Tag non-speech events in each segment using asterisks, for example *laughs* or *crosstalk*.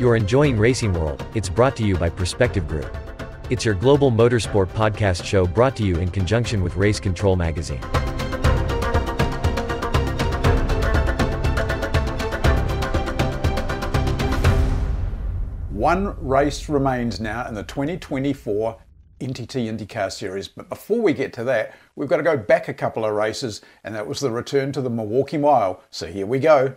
You're enjoying Racing World, it's brought to you by Perspective Group. It's your global motorsport podcast show brought to you in conjunction with Race Control Magazine. One race remains now in the 2024 NTT IndyCar Series. But before we get to that, we've got to go back a couple of races, and that was the return to the Milwaukee Mile. So here we go.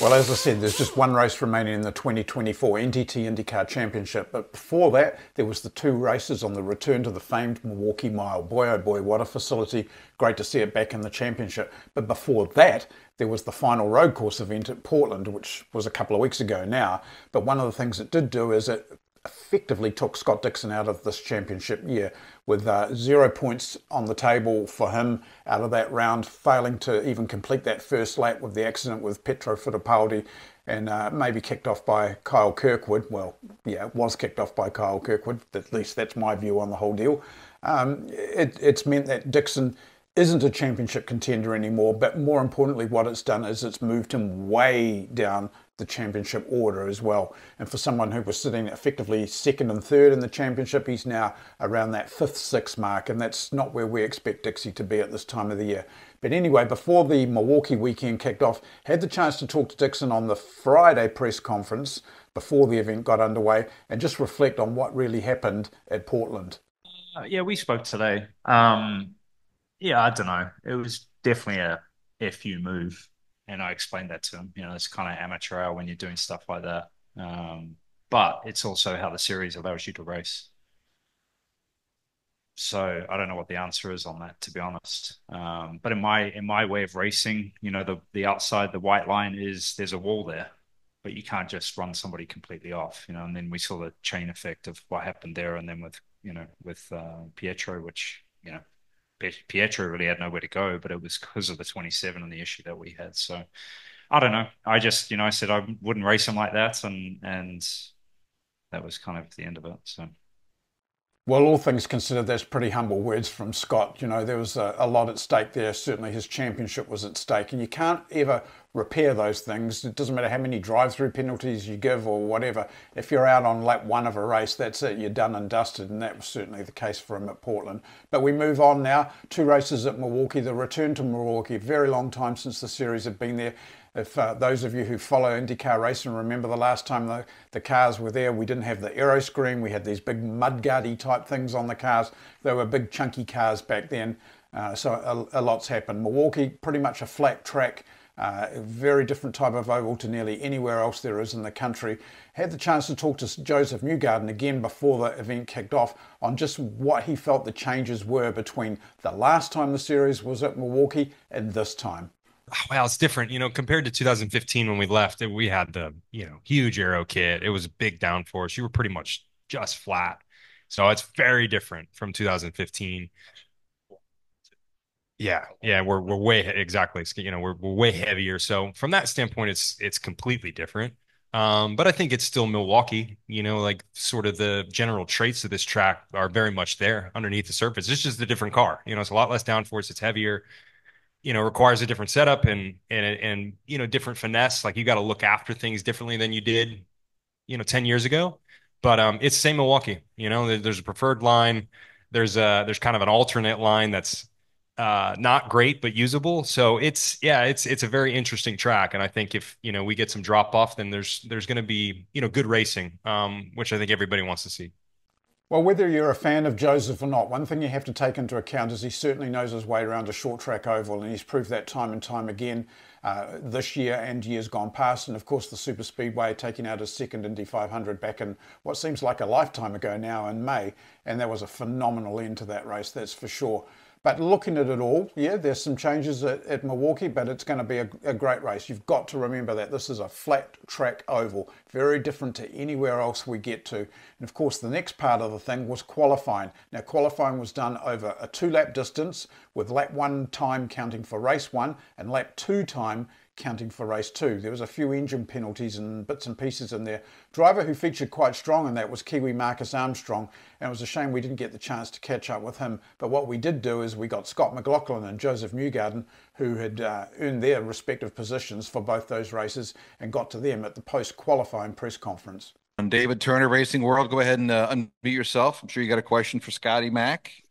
Well, as I said, there's just one race remaining in the 2024 NTT IndyCar Championship. But before that, there was the two races on the return to the famed Milwaukee Mile. Boy, oh boy, what a facility. Great to see it back in the championship. But before that, there was the final road course event at Portland, which was a couple of weeks ago now. But one of the things it did do is it effectively took Scott Dixon out of this championship year with uh, zero points on the table for him out of that round, failing to even complete that first lap with the accident with Pietro Fittipaldi and uh, maybe kicked off by Kyle Kirkwood. Well, yeah, it was kicked off by Kyle Kirkwood. At least that's my view on the whole deal. Um, it, it's meant that Dixon isn't a championship contender anymore, but more importantly, what it's done is it's moved him way down the championship order as well. And for someone who was sitting effectively second and third in the championship, he's now around that fifth, sixth mark, and that's not where we expect Dixie to be at this time of the year. But anyway, before the Milwaukee weekend kicked off, had the chance to talk to Dixon on the Friday press conference before the event got underway and just reflect on what really happened at Portland. Uh, yeah, we spoke today. Um, yeah, I don't know. It was definitely a FU move. And I explained that to him. You know, it's kind of amateur hour when you're doing stuff like that. Um, but it's also how the series allows you to race. So I don't know what the answer is on that, to be honest. Um, but in my in my way of racing, you know, the the outside the white line is there's a wall there, but you can't just run somebody completely off, you know. And then we saw the chain effect of what happened there, and then with you know with uh, Pietro, which you know Pietro really had nowhere to go, but it was because of the 27 and the issue that we had. So I don't know. I just, you know, I said I wouldn't race him like that, and and that was kind of the end of it. So. Well, all things considered, that's pretty humble words from Scott. You know, there was a, a, lot at stake there. Certainly, his championship was at stake, and you can't ever repair those things. It doesn't matter how many drive-through penalties you give or whatever. If you're out on lap one of a race, that's it. You're done and dusted, and that was certainly the case for him at Portland. But we move on now. Two races at Milwaukee. The return to Milwaukee. Very long time since the series had been there. If uh, those of you who follow IndyCar racing remember the last time the, the cars were there, we didn't have the aero screen. We had these big mudguardy type things on the cars. They were big chunky cars back then. Uh, so a, a, lot's happened. Milwaukee, pretty much a flat track. Uh, a very different type of oval to nearly anywhere else there is in the country. Had the chance to talk to Josef Newgarden again before the event kicked off on just what he felt the changes were between the last time the series was at Milwaukee and this time. Wow, it's different. You know, compared to 2015 when we left, we had the, you know, huge aero kit. It was a big downforce. You were pretty much just flat. So it's very different from 2015. Yeah, yeah, we're we're way exactly. You know, we're we're way heavier. So from that standpoint, it's it's completely different. Um, but I think it's still Milwaukee. You know, like sort of the general traits of this track are very much there underneath the surface. It's just a different car. You know, it's a lot less downforce. It's heavier you know requires a different setup and and and you know different finesse. Like you got to look after things differently than you did you know 10 years ago. But um it's same milwaukee you know there's a preferred line. There's a there's kind of an alternate line that's uh not great but usable. So it's yeah it's it's a very interesting track. And i think if you know we get some drop off then there's there's going to be you know good racing um which i think everybody wants to see well, whether you're a fan of Josef or not, one thing you have to take into account is he certainly knows his way around a short track oval, and he's proved that time and time again uh, this year and years gone past. And of course, the Super Speedway taking out his second Indy 500 back in what seems like a lifetime ago now in May, and that was a phenomenal end to that race, that's for sure. But looking at it all, yeah, there's some changes at, at Milwaukee, but it's going to be a, a, great race. You've got to remember that this is a flat track oval, very different to anywhere else we get to. And of course, the next part of the thing was qualifying. Now, qualifying was done over a two lap distance with lap one time counting for race one and lap two time counting for race two. There was a few engine penalties and bits and pieces in there. Driver who featured quite strong in that was Kiwi Marcus Armstrong, and it was a shame we didn't get the chance to catch up with him. But what we did do is we got Scott McLaughlin and Josef Newgarden, who had uh, earned their respective positions for both those races, and got to them at the post qualifying press conference. And David Turner, Racing World, go ahead and uh, unmute yourself. I'm sure you got a question for Scotty Mack.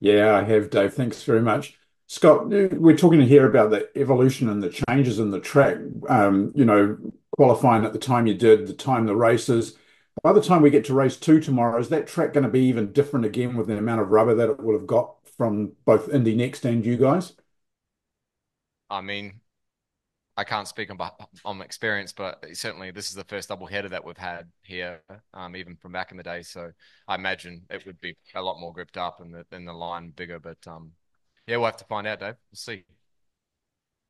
Yeah, I have, Dave. Thanks very much. Scott, we're talking here about the evolution and the changes in the track. Um, you know, qualifying at the time you did, the time the races. By the time we get to race two tomorrow, is that track going to be even different again with the amount of rubber that it will have got from both Indy Next and you guys? I mean, I can't speak on on experience, but certainly this is the first double header that we've had here, um, even from back in the day. So I imagine it would be a lot more gripped up and the, and the line bigger. But um, yeah, we'll have to find out, Dave. We'll see.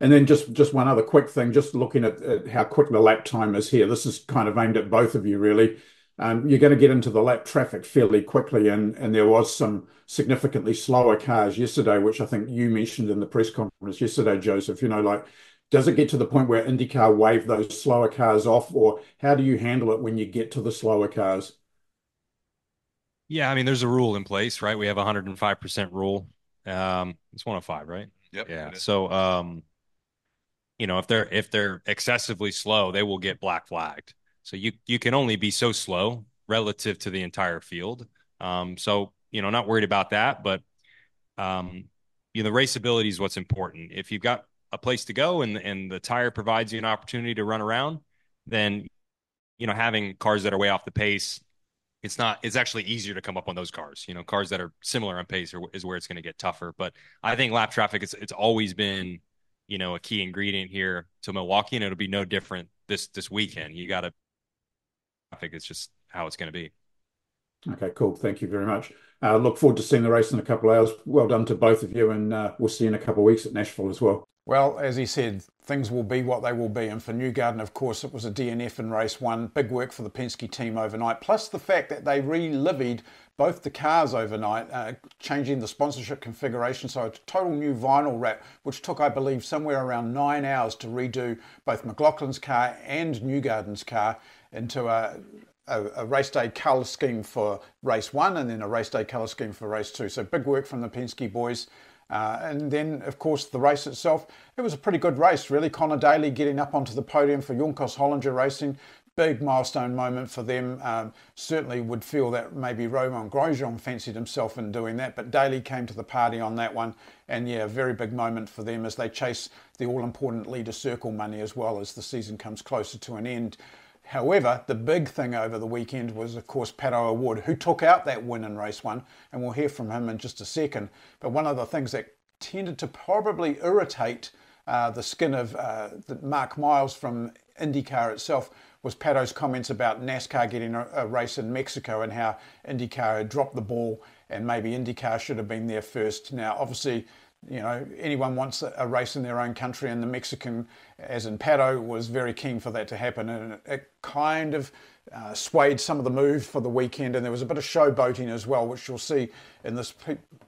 And then just just one other quick thing, just looking at, at how quick the lap time is here. This is kind of aimed at both of you, really. Um, you're going to get into the lap traffic fairly quickly, and and there was some significantly slower cars yesterday, which I think you mentioned in the press conference yesterday, Josef. You know, like does it get to the point where IndyCar wave those slower cars off, or how do you handle it when you get to the slower cars? Yeah, I mean, there's a rule in place, right? We have a 105% rule um, it's 105, right? Yep. Yeah. So, um, you know, if they're if they're excessively slow, they will get black flagged. So you you can only be so slow relative to the entire field. Um, so you know, not worried about that, but um, you know, the raceability is what's important. If you've got a place to go and and the tire provides you an opportunity to run around, then you know, having cars that are way off the pace it's not it's actually easier to come up on those cars you know cars that are similar on pace are, is where it's going to get tougher. But i think lap traffic is it's always been you know a key ingredient here to milwaukee and it'll be no different this this weekend. You got to i think it's just how it's going to be okay cool thank you very much uh, look forward to seeing the race in a couple of hours well done to both of you and uh, we'll see you in a couple of weeks at nashville as well well, as he said, things will be what they will be. And for Newgarden, of course, it was a DNF in race one. Big work for the Penske team overnight. Plus the fact that they re-livied both the cars overnight, uh, changing the sponsorship configuration. So a total new vinyl wrap, which took, I believe, somewhere around nine hours to redo both McLaughlin's car and Newgarden's car into a, a, a, race day colour scheme for race one and then a race day colour scheme for race two. So big work from the Penske boys. Uh, and then, of course, the race itself, it was a pretty good race, really. Connor Daly getting up onto the podium for Juncos Hollinger Racing. Big milestone moment for them. Um, certainly would feel that maybe Romain Grosjean fancied himself in doing that, but Daly came to the party on that one. And yeah, very big moment for them as they chase the all important leader circle money as well as the season comes closer to an end. However, the big thing over the weekend was, of course, Pato O'Ward, who took out that win in race one, and we'll hear from him in just a second. But one of the things that tended to probably irritate uh, the skin of uh, Mark Miles from IndyCar itself was Pato's comments about NASCAR getting a, a, race in Mexico and how IndyCar had dropped the ball and maybe IndyCar should have been there first. Now, obviously, you know, anyone wants a race in their own country, and the Mexican, as in Pato, was very keen for that to happen, and it kind of uh, swayed some of the move for the weekend, and there was a bit of showboating as well, which you'll see in this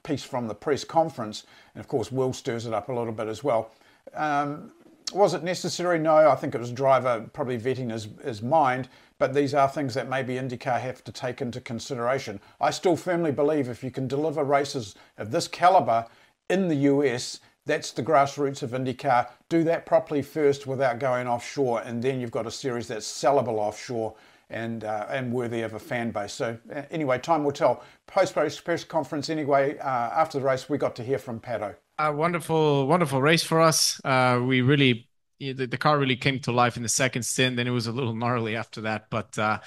piece from the press conference, and of course, Will stirs it up a little bit as well. Um, was it necessary? No, I think it was driver probably vetting his, his mind, but these are things that maybe IndyCar have to take into consideration. I still firmly believe if you can deliver races of this caliber in the US, that's the grassroots of IndyCar. Do that properly first without going offshore, and then you've got a series that's sellable offshore and uh, and worthy of a fan base. So uh, anyway, time will tell. Post press conference. Anyway, uh, after the race, we got to hear from Pato. A wonderful, wonderful race for us. Uh, we really the, the, car really came to life in the second stint. Then it was a little gnarly after that, but uh,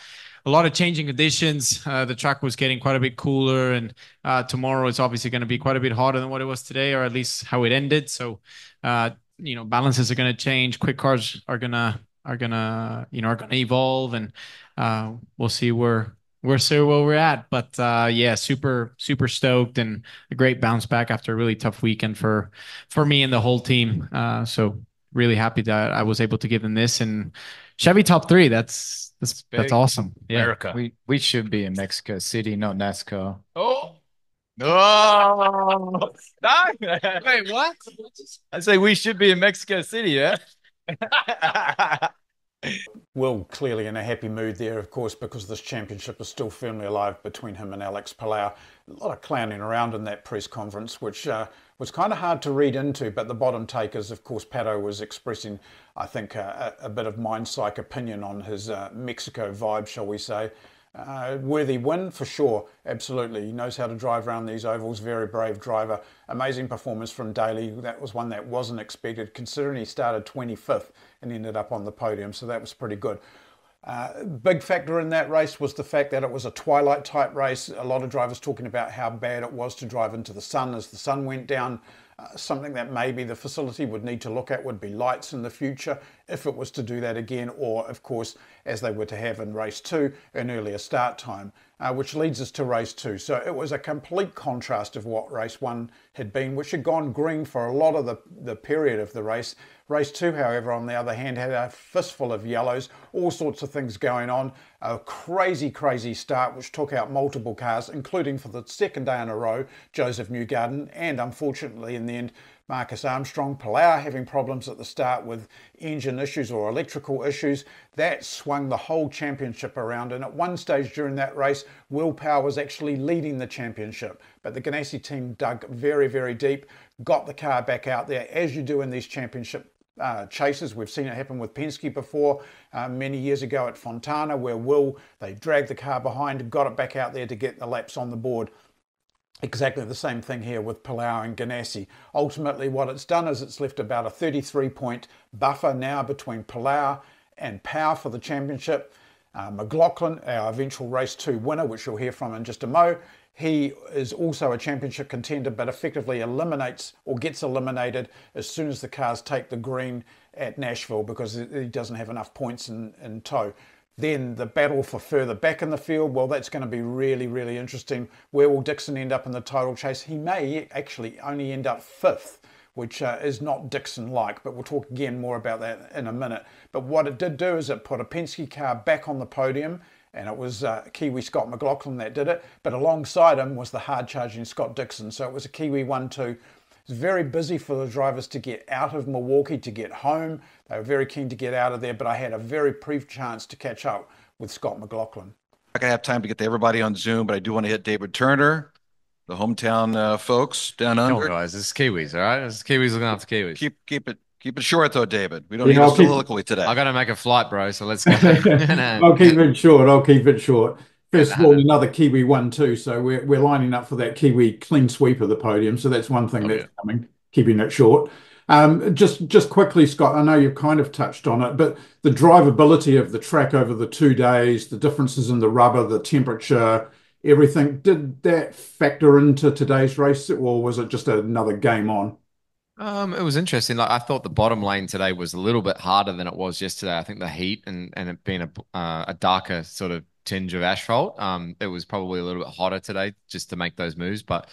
a lot of changing conditions. Uh, the track was getting quite a bit cooler, and uh, tomorrow it's obviously going to be quite a bit hotter than what it was today, or at least how it ended. So, uh, you know, balances are going to change. Quick cars are gonna are gonna you know are gonna evolve, and uh, we'll see where we're where we're at. But uh, yeah, super super stoked and a great bounce back after a really tough weekend for for me and the whole team. Uh, so really happy that I was able to give them this and Chevy top three. That's that's that's awesome. Yeah. America. We we should be in Mexico City, not NASCAR. Oh. No. *laughs* Wait, what? I say we should be in Mexico City, yeah? *laughs* Will clearly in a happy mood there, of course, because this championship is still firmly alive between him and Alex Palou. A lot of clowning around in that press conference, which uh, was kind of hard to read into. But the bottom take is, of course, Pato was expressing, I think, a, a bit of mind psych opinion on his uh, Mexico vibe, shall we say. Uh, worthy win for sure, absolutely. He knows how to drive around these ovals. Very brave driver. Amazing performance from Daly. That was one that wasn't expected, considering he started 25th and ended up on the podium. So that was pretty good. Uh, big factor in that race was the fact that it was a twilight type race. A lot of drivers talking about how bad it was to drive into the sun as the sun went down. Uh, something that maybe the facility would need to look at would be lights in the future if it was to do that again, or of course, as they were to have in race two, an earlier start time, uh, which leads us to race two. So it was a complete contrast of what race one had been, which had gone green for a lot of the, the period of the race. Race two, however, on the other hand, had a fistful of yellows, all sorts of things going on. A crazy, crazy start, which took out multiple cars, including for the second day in a row, Josef Newgarden, and unfortunately in the end, Marcus Armstrong. Palou having problems at the start with engine issues or electrical issues. That swung the whole championship around. And at one stage during that race, Will Power was actually leading the championship. But the Ganassi team dug very, very deep, got the car back out there, as you do in these championship uh, chases. We've seen it happen with Penske before, uh, many years ago at Fontana, where Will, they dragged the car behind, got it back out there to get the laps on the board. Exactly the same thing here with Palou and Ganassi. Ultimately, what it's done is it's left about a 33 point buffer now between Palou and Power for the championship. Uh, McLaughlin, our eventual race two winner, which you'll hear from in just a mo, he is also a championship contender, but effectively eliminates or gets eliminated as soon as the cars take the green at Nashville because he doesn't have enough points in, in tow. Then the battle for further back in the field, well, that's going to be really, really interesting. Where will Dixon end up in the title chase? He may actually only end up fifth, which uh, is not Dixon like, but we'll talk again more about that in a minute. But what it did do is it put a Penske car back on the podium and it was uh, Kiwi Scott McLaughlin that did it. But alongside him was the hard charging Scott Dixon. So it was a Kiwi 1 2. It was very busy for the drivers to get out of Milwaukee to get home. They were very keen to get out of there, but I had a very brief chance to catch up with Scott McLaughlin. I can have time to get to everybody on Zoom, but I do want to hit David Turner, the hometown uh, folks down under. No, guys, this is Kiwis, all right? This is Kiwis looking after Kiwis. Keep keep it Keep it short though, David. We don't Yeah, need a I'll keep- soliloquy today. I got to make a flight, bro. So let's go. *laughs* *laughs* I'll keep it short. I'll keep it short. First of all, another Kiwi one too. So we're we're lining up for that Kiwi clean sweep of the podium. So that's one thing Oh, that's yeah. coming. Keeping it short. Um, just just quickly, Scott. I know you've kind of touched on it, but the drivability of the track over the two days, the differences in the rubber, the temperature, everything. Did that factor into today's race, or was it just another game on? Um, it was interesting. Like I thought the bottom lane today was a little bit harder than it was yesterday. I think the heat and and it being a uh, a darker sort of tinge of asphalt, um, it was probably a little bit hotter today just to make those moves. But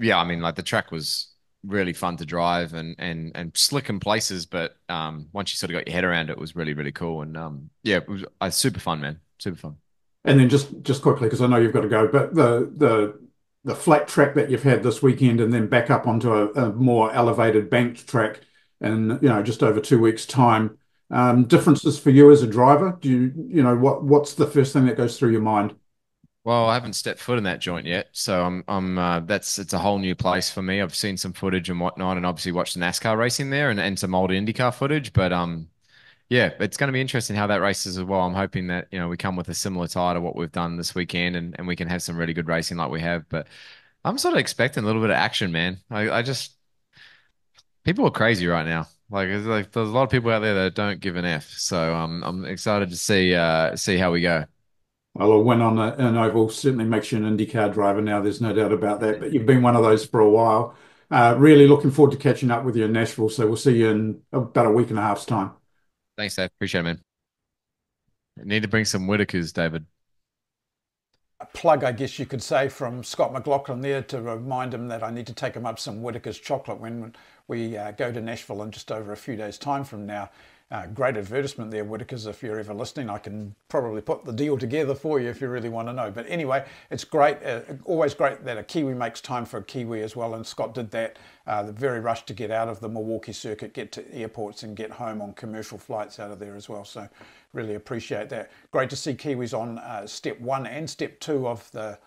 yeah, I mean, like the track was really fun to drive and and and slick in places. But um, once you sort of got your head around it, it was really really cool. And um, yeah, it was uh, super fun, man. Super fun. And then just just quickly, because I know you've got to go, but the the the flat track that you've had this weekend, and then back up onto a, a more elevated banked track, and you know just over two weeks' time. Um, differences for you as a driver? Do you you know what what's the first thing that goes through your mind? Well, I haven't stepped foot in that joint yet, so I'm I'm uh, that's it's a whole new place for me. I've seen some footage and whatnot, and obviously watched the NASCAR racing there and, some old IndyCar footage. But um, yeah, it's going to be interesting how that races as well. I'm hoping that you know we come with a similar tire to what we've done this weekend, and we can have some really good racing like we have. But I'm sort of expecting a little bit of action, man. I just people are crazy right now. Like, it's like there's a lot of people out there that don't give an F. So um, I'm excited to see uh see how we go. Well, a win on a, an oval certainly makes you an IndyCar driver now. There's no doubt about that. But you've been one of those for a while. Uh, really looking forward to catching up with you in Nashville. So we'll see you in about a week and a half's time. Thanks, Dave. Appreciate it, man. Need to bring some Whittaker's, David. A plug, I guess you could say, from Scott McLaughlin there to remind him that I need to take him up some Whittaker's chocolate when we uh, go to Nashville in just over a few days' time from now. Uh, great advertisement there, Whittaker's. If you're ever listening, I can probably put the deal together for you if you really want to know. But anyway, it's great. Uh, always great that a Kiwi makes time for a Kiwi as well. And Scott did that. Uh, the very rush to get out of the Milwaukee circuit, get to airports, and get home on commercial flights out of there as well. So really appreciate that. Great to see Kiwis on uh, step one and step two of the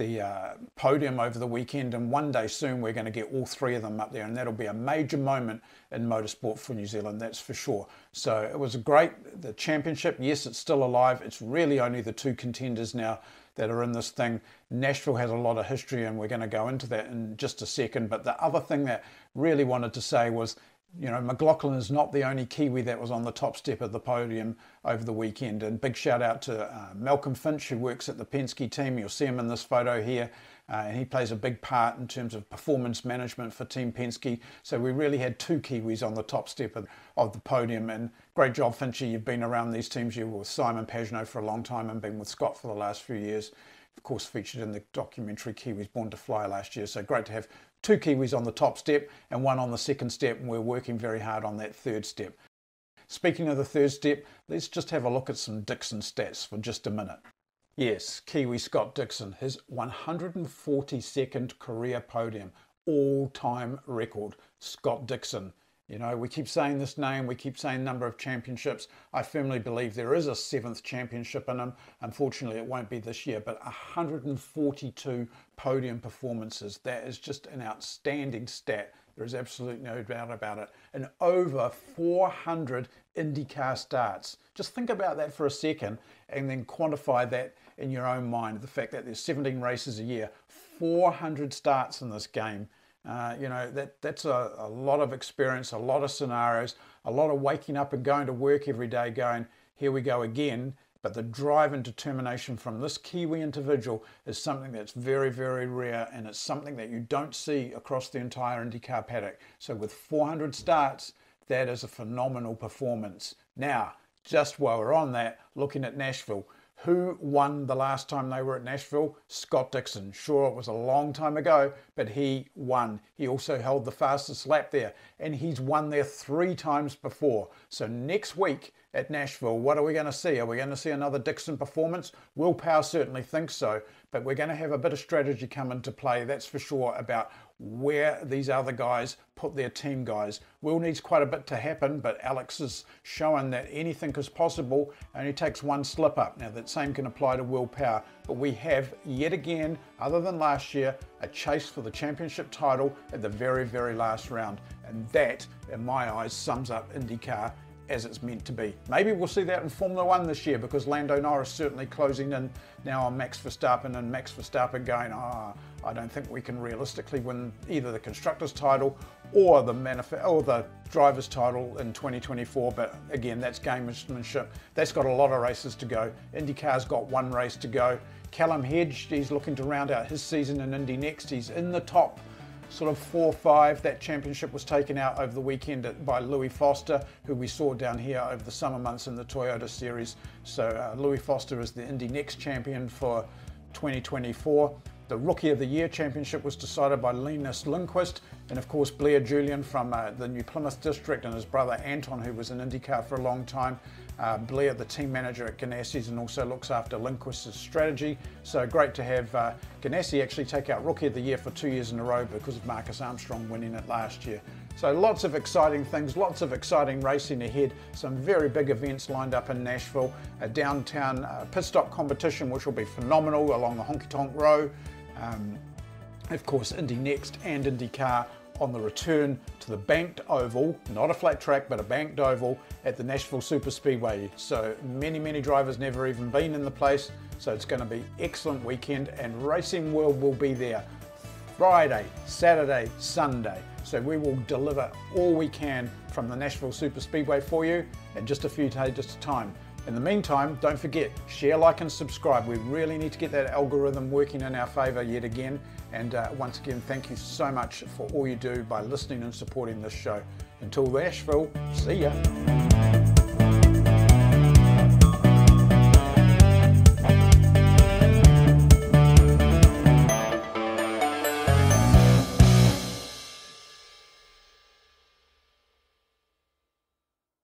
the uh, podium over the weekend, and one day soon we're going to get all three of them up there, and that'll be a major moment in motorsport for New Zealand, that's for sure. So it was a great the championship. Yes, it's still alive. It's really only the two contenders now that are in this thing. Nashville has a lot of history, and we're going to go into that in just a second. But the other thing that really wanted to say was you know, McLaughlin is not the only Kiwi that was on the top step of the podium over the weekend. And big shout out to uh, Malcolm Finch, who works at the Penske team. You'll see him in this photo here. Uh, and he plays a big part in terms of performance management for Team Penske. So we really had two Kiwis on the top step of, of the podium. And great job, Finchy. You've been around these teams. You were with Simon Pagenaud for a long time and been with Scott for the last few years. Of course, featured in the documentary Kiwis Born to Fly last year. So great to have two Kiwis on the top step and one on the second step, and we're working very hard on that third step. Speaking of the third step, let's just have a look at some Dixon stats for just a minute. Yes, Kiwi Scott Dixon, his 142nd career podium, all time record. Scott Dixon, you know, we keep saying this name, we keep saying number of championships. I firmly believe there is a seventh championship in him. Unfortunately, it won't be this year, but 142 podium performances. That is just an outstanding stat. There is absolutely no doubt about it. And over 400 IndyCar starts. Just think about that for a second and then quantify that in your own mind. The fact that there's 17 races a year, 400 starts in this game uh, you know, that, that's a, a lot of experience, a lot of scenarios, a lot of waking up and going to work every day going, here we go again. But the drive and determination from this Kiwi individual is something that's very, very rare and it's something that you don't see across the entire IndyCar paddock. So with 400 starts, that is a phenomenal performance. Now, just while we're on that, looking at Nashville, who won the last time they were at Nashville? Scott Dixon. Sure, it was a long time ago, but he won. He also held the fastest lap there, and he's won there three times before. So next week at Nashville, what are we going to see? Are we going to see another Dixon performance? Will Power certainly thinks so, but we're going to have a bit of strategy come into play, that's for sure, about where these other guys put their team guys. Will needs quite a bit to happen, but Alex has shown that anything is possible. Only takes one slip up. Now that same can apply to Will Power, but we have yet again, other than last year, a chase for the championship title at the very, very last round. And that, in my eyes, sums up IndyCar as it's meant to be. Maybe we'll see that in Formula One this year because Lando Norris certainly closing in now on Max Verstappen and Max Verstappen going, ah, oh, I don't think we can realistically win either the constructors title or the manif- or the drivers title in 2024. But again, that's gamesmanship. That's got a lot of races to go. IndyCar's got one race to go. Callum Hedge, he's looking to round out his season in Indy next. He's in the top sort of four five. That championship was taken out over the weekend by Louis Foster, who we saw down here over the summer months in the Toyota Series. So uh, Louis Foster is the Indy Next champion for 2024. The Rookie of the Year championship was decided by Linus Lundqvist, and of course Blair Julian from uh, the New Plymouth district, and his brother Anton, who was in IndyCar for a long time. Uh, Blair, the team manager at Ganassi's, and also looks after Lundqvist's strategy. So great to have uh, Ganassi actually take out Rookie of the Year for two years in a row because of Marcus Armstrong winning it last year. So lots of exciting things, lots of exciting racing ahead. Some very big events lined up in Nashville. A downtown uh, pit stop competition, which will be phenomenal along the Honky Tonk Row. Um, of course, Indy Next and IndyCar on the return to the banked oval, not a flat track, but a banked oval at the Nashville Super Speedway. So many, many drivers never even been in the place. So it's going to be excellent weekend and Racing World will be there Friday, Saturday, Sunday. So we will deliver all we can from the Nashville Super Speedway for you in just a few days time. In the meantime, don't forget, share, like and subscribe. We really need to get that algorithm working in our favour yet again. And uh, once again, thank you so much for all you do by listening and supporting this show. Until Nashville, see ya.